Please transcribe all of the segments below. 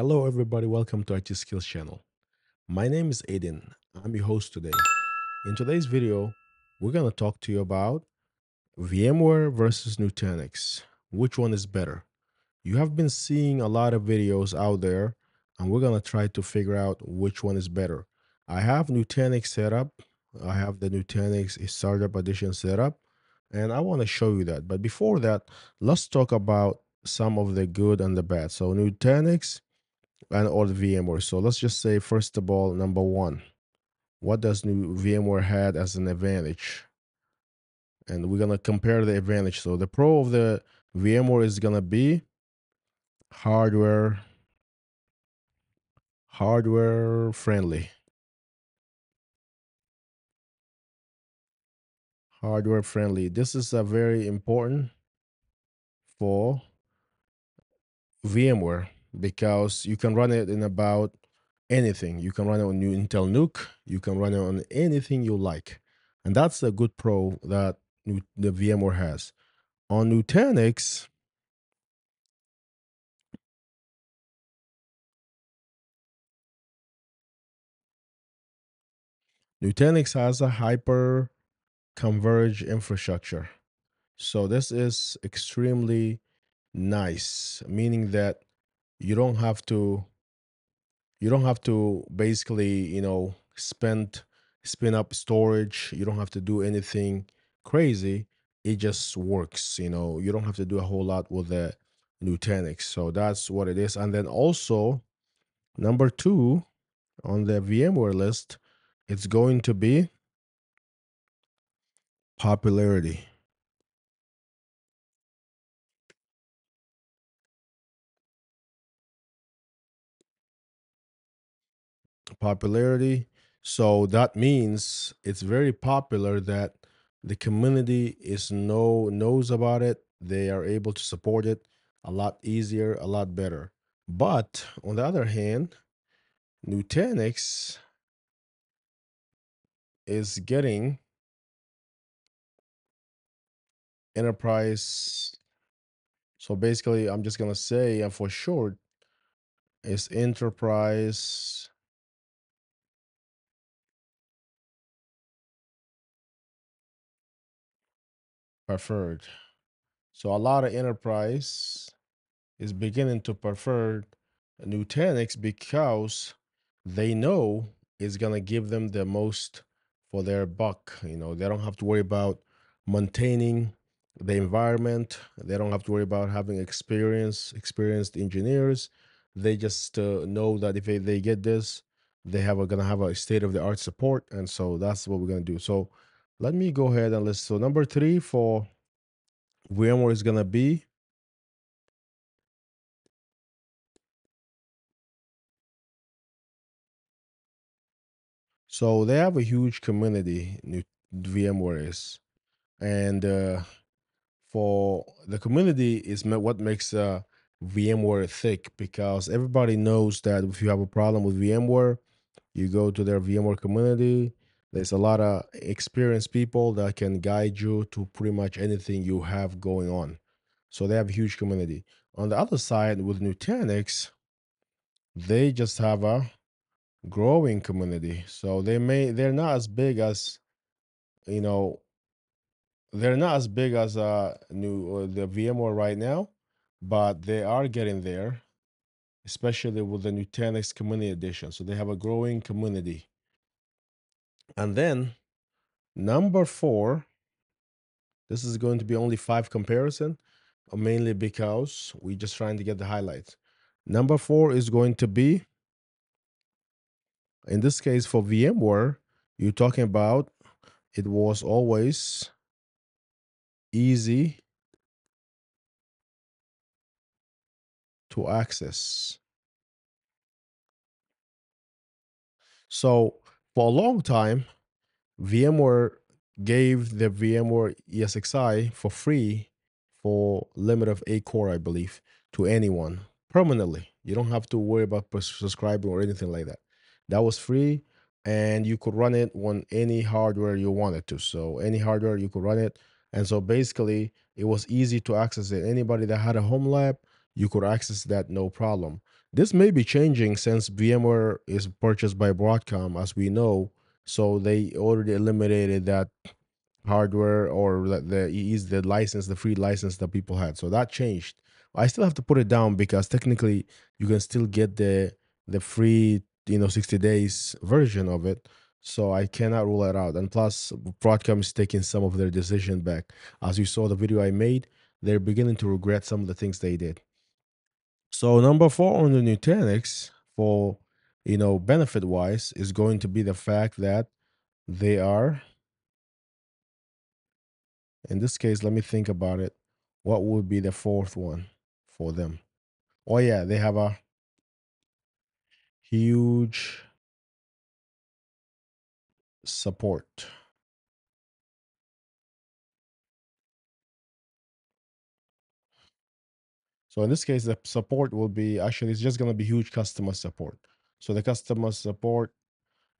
Hello, everybody. Welcome to IT Skills channel. My name is Aiden. I'm your host today. In today's video, we're going to talk to you about VMware versus Nutanix. Which one is better? You have been seeing a lot of videos out there, and we're going to try to figure out which one is better. I have Nutanix set up. I have the Nutanix Startup Edition set up, and I want to show you that. But before that, let's talk about some of the good and the bad. So Nutanix and the VMware. So let's just say first of all, number one, what does new VMware had as an advantage? And we're gonna compare the advantage. So the pro of the VMware is gonna be hardware hardware friendly. Hardware friendly. This is a very important for VMware because you can run it in about anything. You can run it on new Intel NUC. You can run it on anything you like. And that's a good pro that the VMware has. On Nutanix, Nutanix has a hyper converged infrastructure. So this is extremely nice, meaning that you don't have to you don't have to basically you know spend spin up storage. You don't have to do anything crazy. It just works you know. You don't have to do a whole lot with the nutanix. So that's what it is. And then also number two on the vmware list it's going to be popularity popularity. So that means it's very popular that the community is know knows about it. They are able to support it a lot easier, a lot better. But on the other hand, Nutanix is getting enterprise. So basically, I'm just gonna say, for short, it's enterprise preferred. So a lot of enterprise is beginning to prefer Nutanix because they know it's gonna give them the most for their buck. You know, they don't have to worry about maintaining the environment. They don't have to worry about having experience, experienced engineers. They just uh, know that if they, they get this, they have a, gonna have a state of the art support, and so that's what we're gonna do. So let me go ahead and list. So number three for VMware is gonna be so they have a huge community. VMware is, and uh, for the community is what makes uh, VMware thick because everybody knows that if you have a problem with VMware, you go to their VMware community there's a lot of experienced people that can guide you to pretty much anything you have going on. So they have a huge community. On the other side, with Nutanix, they just have a growing community. So they may they're not as big as you know they're not as big as uh new uh, the VMware right now, but they are getting there, especially with the Nutanix Community Edition. So they have a growing community. And then number four, this is going to be only five comparison, uh, mainly because we're just trying to get the highlights. Number four is going to be, in this case for VMware, you're talking about it was always easy to access. So for a long time, VMware gave the VMware ESXi for free for limit of eight core, I believe, to anyone permanently. You don't have to worry about subscribing or anything like that. That was free and you could run it on any hardware you wanted to. So any hardware you could run it. And so basically it was easy to access it. Anybody that had a home lab, you could access that no problem. This may be changing since VMware is purchased by Broadcom, as we know. So they already eliminated that hardware or the, is the license, the free license that people had. So that changed. I still have to put it down because technically you can still get the the free, you know, 60 days version of it. So I cannot rule it out. And plus, Broadcom is taking some of their decision back. As you saw the video I made, they're beginning to regret some of the things they did. So number four on the Nutanix for you know benefit wise is going to be the fact that they are in this case let me think about it what would be the fourth one for them? Oh yeah they have a huge support so in this case the support will be actually it's just going to be huge customer support so the customer support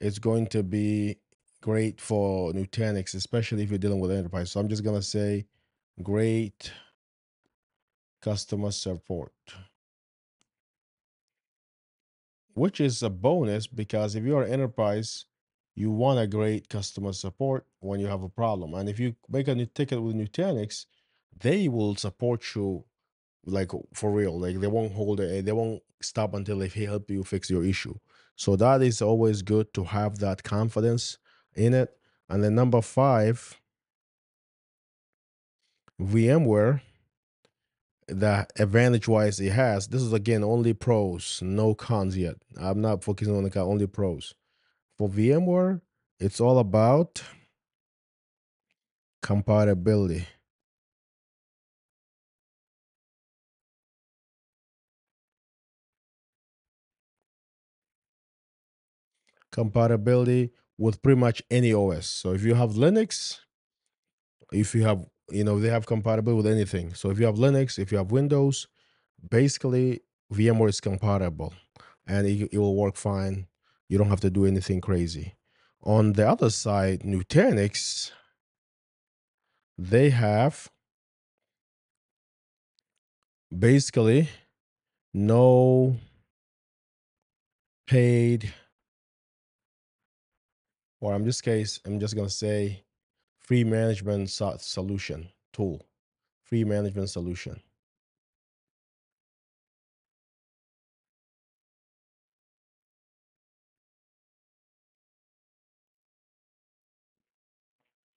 is going to be great for Nutanix, especially if you're dealing with enterprise. So I'm just gonna say great customer support. Which is a bonus because if you're enterprise, you want a great customer support when you have a problem. And if you make a new ticket with Nutanix, they will support you like for real. Like they won't hold it, they won't stop until they help you fix your issue. So that is always good to have that confidence in it. And then number five, VMware, the advantage wise it has, this is again only pros, no cons yet. I'm not focusing on the only pros. For VMware, it's all about compatibility. Compatibility with pretty much any OS. So if you have Linux, if you have, you know, they have compatibility with anything. So if you have Linux, if you have Windows, basically VMware is compatible and it, it will work fine. You don't have to do anything crazy. On the other side, Nutanix, they have basically no paid or in this case, I'm just going to say free management so- solution tool, free management solution.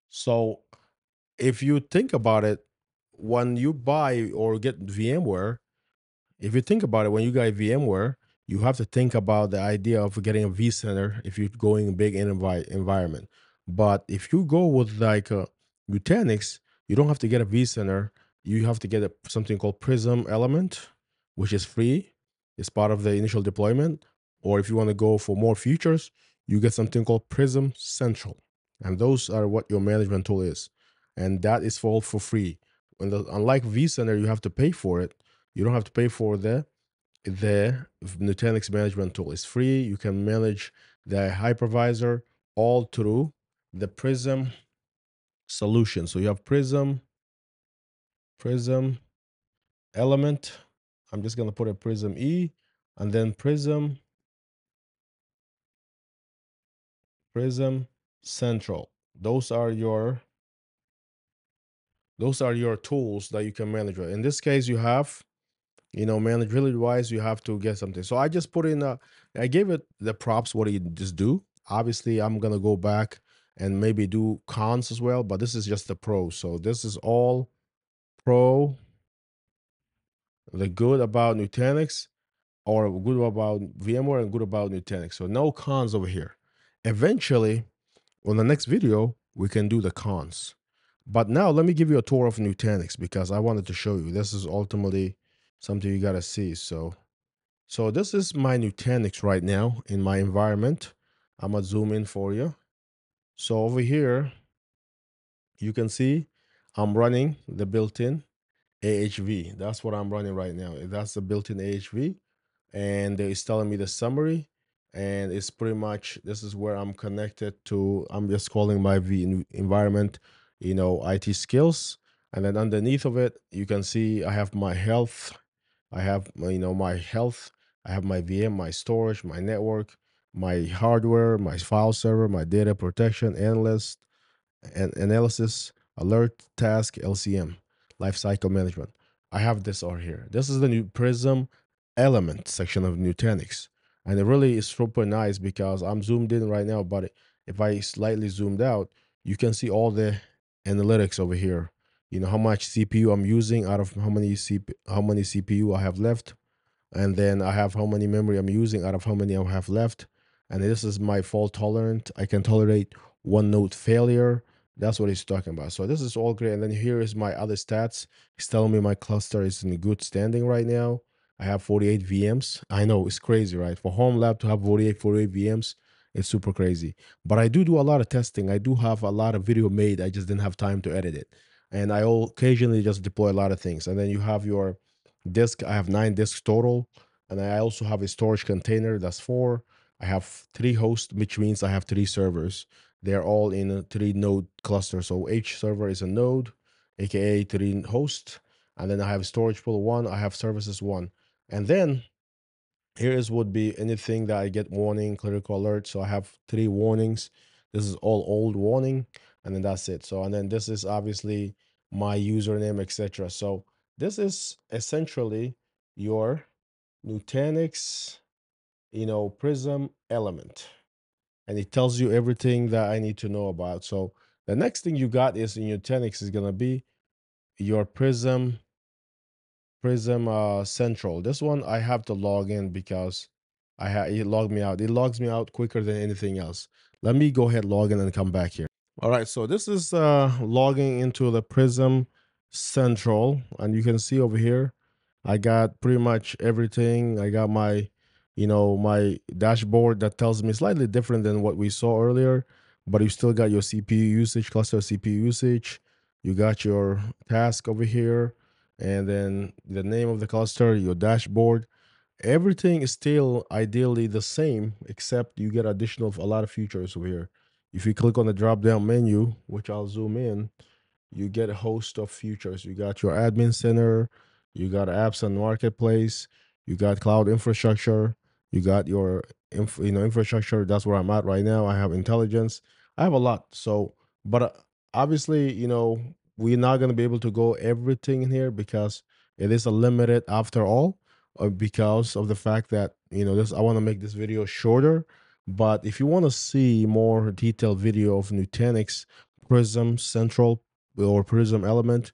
So if you think about it, when you buy or get VMware, if you think about it, when you get VMware, you have to think about the idea of getting a vCenter if you're going big in envi- environment. But if you go with like uh, a Nutanix, you don't have to get a vCenter. You have to get a, something called Prism Element, which is free. It's part of the initial deployment. Or if you want to go for more features, you get something called Prism Central. And those are what your management tool is. And that is all for free. The, uh, unlike vCenter, you have to pay for it. You don't have to pay for the the Nutanix management tool. is free. You can manage the hypervisor all through the Prism solution. So you have Prism, Prism element. I'm just going to put a Prism E and then Prism, Prism Central. Those are your those are your tools that you can manage. In this case, you have, you know, manageability wise, you have to get something. So I just put in a, I gave it the props what you just do. Obviously, I'm gonna go back and maybe do cons as well, but this is just the pro. So this is all pro, the good about Nutanix, or good about VMware and good about Nutanix. So no cons over here. Eventually, on the next video, we can do the cons. But now let me give you a tour of Nutanix because I wanted to show you. This is ultimately something you gotta see. So, so this is my Nutanix right now in my environment. I'm gonna zoom in for you. So over here, you can see I'm running the built-in AHV. That's what I'm running right now. That's the built-in AHV. And it's telling me the summary. And it's pretty much, this is where I'm connected to, I'm just calling my v environment, you know, IT skills. And then underneath of it, you can see I have my health. I have, you know, my health I have my VM, my storage, my network, my hardware, my file server, my data protection, analyst, and analysis, alert, task, LCM, lifecycle management. I have this over here. This is the new Prism element section of Nutanix. And it really is super nice because I'm zoomed in right now, but if I slightly zoomed out, you can see all the analytics over here. You know how much CPU I'm using out of how many CP, how many CPU I have left, and then I have how many memory I'm using out of how many I have left. And this is my fault tolerant. I can tolerate one node failure. That's what he's talking about. So this is all great. And then here is my other stats. He's telling me my cluster is in good standing right now. I have 48 VMs. I know it's crazy, right? For home lab to have 48, 48 VMs, it's super crazy. But I do do a lot of testing. I do have a lot of video made. I just didn't have time to edit it. And I occasionally just deploy a lot of things. And then you have your disk. I have nine disks total. And I also have a storage container. That's four. I have three hosts, which means I have three servers. They're all in a three node cluster. So each server is a node, aka three hosts. And then I have storage pool one. I have services one. And then here is would be anything that I get warning, critical alert. So I have three warnings. This is all old warning, and then that's it. So and then this is obviously my username, etc. So this is essentially your Nutanix, you know, Prism element, and it tells you everything that I need to know about. So the next thing you got is in Nutanix is gonna be your Prism Prism uh, Central. This one I have to log in because I ha it logged me out. It logs me out quicker than anything else. Let me go ahead log in and come back here. All right, so this is uh, logging into the Prism Central, and you can see over here, I got pretty much everything. I got my, you know, my dashboard that tells me slightly different than what we saw earlier, but you still got your CPU usage, cluster CPU usage. You got your task over here and then the name of the cluster, your dashboard. Everything is still ideally the same, except you get additional a lot of features over here. If you click on the drop down menu, which I'll zoom in, you get a host of features. You got your admin center, you got apps and marketplace, you got cloud infrastructure, you got your inf- you know infrastructure. That's where I'm at right now. I have intelligence. I have a lot. So, but uh, obviously, you know, we're not going to be able to go everything in here because it is a limited after all uh, because of the fact that you know this i want to make this video shorter but if you want to see more detailed video of nutanix prism central or prism element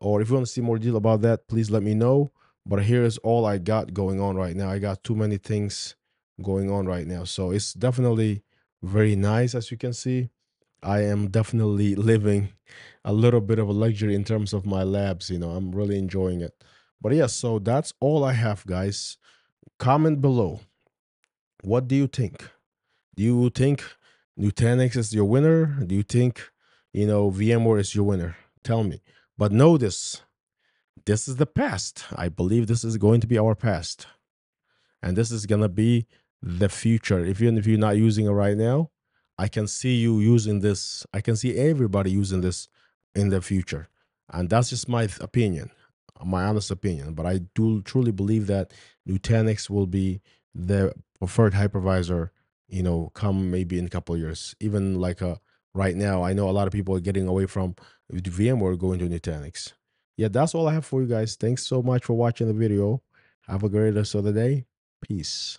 or if you want to see more detail about that please let me know but here is all i got going on right now i got too many things going on right now so it's definitely very nice as you can see I am definitely living a little bit of a luxury in terms of my labs. You know, I'm really enjoying it. But yeah, so that's all I have, guys. Comment below. What do you think? Do you think Nutanix is your winner? Do you think, you know, VMware is your winner? Tell me. But know this this is the past. I believe this is going to be our past. And this is going to be the future. If even if you're not using it right now, I can see you using this. I can see everybody using this in the future. And that's just my opinion, my honest opinion. But I do truly believe that Nutanix will be the preferred hypervisor, you know, come maybe in a couple years. Even like a, uh, right now, I know a lot of people are getting away from VMware going to Nutanix. Yeah, that's all I have for you guys. Thanks so much for watching the video. Have a great rest of the day. Peace.